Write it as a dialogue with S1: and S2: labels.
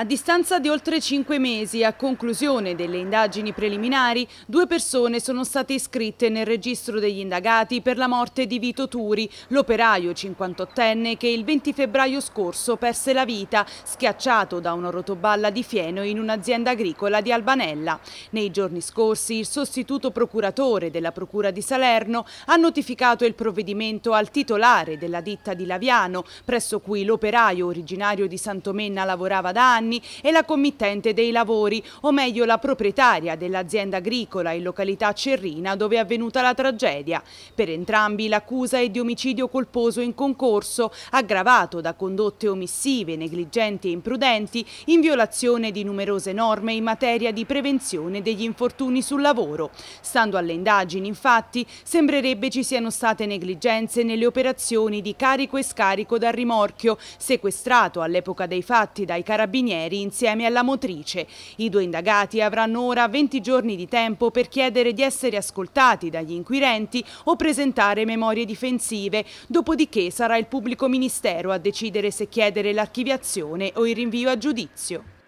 S1: A distanza di oltre cinque mesi, a conclusione delle indagini preliminari, due persone sono state iscritte nel registro degli indagati per la morte di Vito Turi, l'operaio 58enne che il 20 febbraio scorso perse la vita schiacciato da una rotoballa di fieno in un'azienda agricola di Albanella. Nei giorni scorsi il sostituto procuratore della Procura di Salerno ha notificato il provvedimento al titolare della ditta di Laviano, presso cui l'operaio originario di Santomenna lavorava da anni anni e la committente dei lavori, o meglio la proprietaria dell'azienda agricola in località Cerrina dove è avvenuta la tragedia. Per entrambi l'accusa è di omicidio colposo in concorso, aggravato da condotte omissive, negligenti e imprudenti, in violazione di numerose norme in materia di prevenzione degli infortuni sul lavoro. Stando alle indagini, infatti, sembrerebbe ci siano state negligenze nelle operazioni di carico e scarico dal rimorchio, sequestrato all'epoca dei fatti dai carabinieri carabinieri insieme alla motrice. I due indagati avranno ora 20 giorni di tempo per chiedere di essere ascoltati dagli inquirenti o presentare memorie difensive, dopodiché sarà il pubblico ministero a decidere se chiedere l'archiviazione o il rinvio a giudizio.